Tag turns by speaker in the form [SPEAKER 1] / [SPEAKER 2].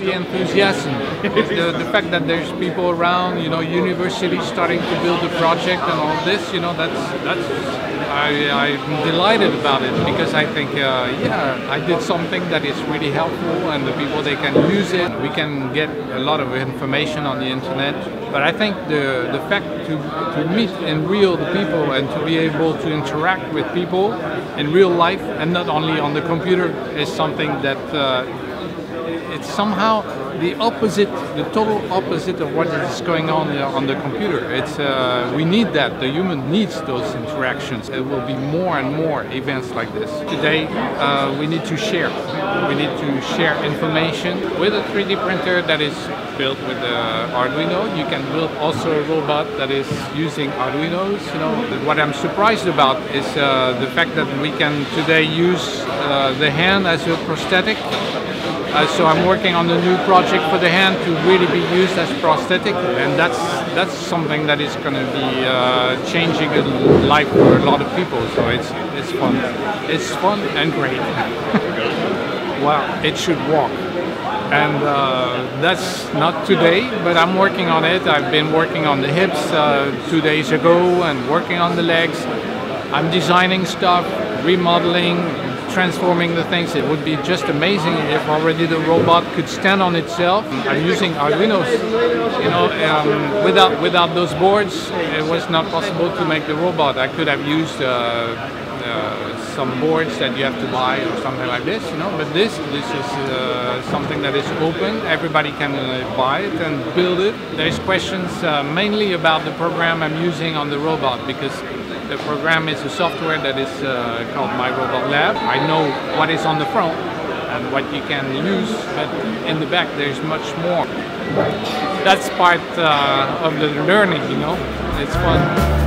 [SPEAKER 1] enthusiasm. the, the fact that there's people around, you know, universities starting to build a project and all this, you know, that's that's I, am delighted about it because I think, uh, yeah, I did something that is really helpful and the people, they can use it. We can get a lot of information on the internet. But I think the, the fact to, to meet in real the people and to be able to interact with people in real life and not only on the computer is something that uh, it's somehow the opposite, the total opposite of what is going on on the computer. It's uh, we need that. The human needs those interactions. It will be more and more events like this. Today, uh, we need to share. We need to share information with a 3D printer that is built with the Arduino. You can build also a robot that is using Arduinos. You know, what I'm surprised about is uh, the fact that we can today use uh, the hand as a prosthetic uh, so I'm working on a new project for the hand to really be used as prosthetic, and that's that's something that is going to be uh, changing life for a lot of people. So it's it's fun. It's fun and great. well, it should walk. And uh, that's not today, but I'm working on it. I've been working on the hips uh, two days ago and working on the legs. I'm designing stuff, remodeling, transforming the things. It would be just amazing if already the robot could stand on itself. I'm using Arduinos. You know, um, without without those boards, it was not possible to make the robot. I could have used. Uh, uh, some boards that you have to buy or something like this, you know. But this, this is uh, something that is open. Everybody can uh, buy it and build it. There's questions uh, mainly about the program I'm using on the robot because the program is a software that is uh, called My Robot Lab. I know what is on the front and what you can use, but in the back there's much more. That's part uh, of the learning, you know. It's fun.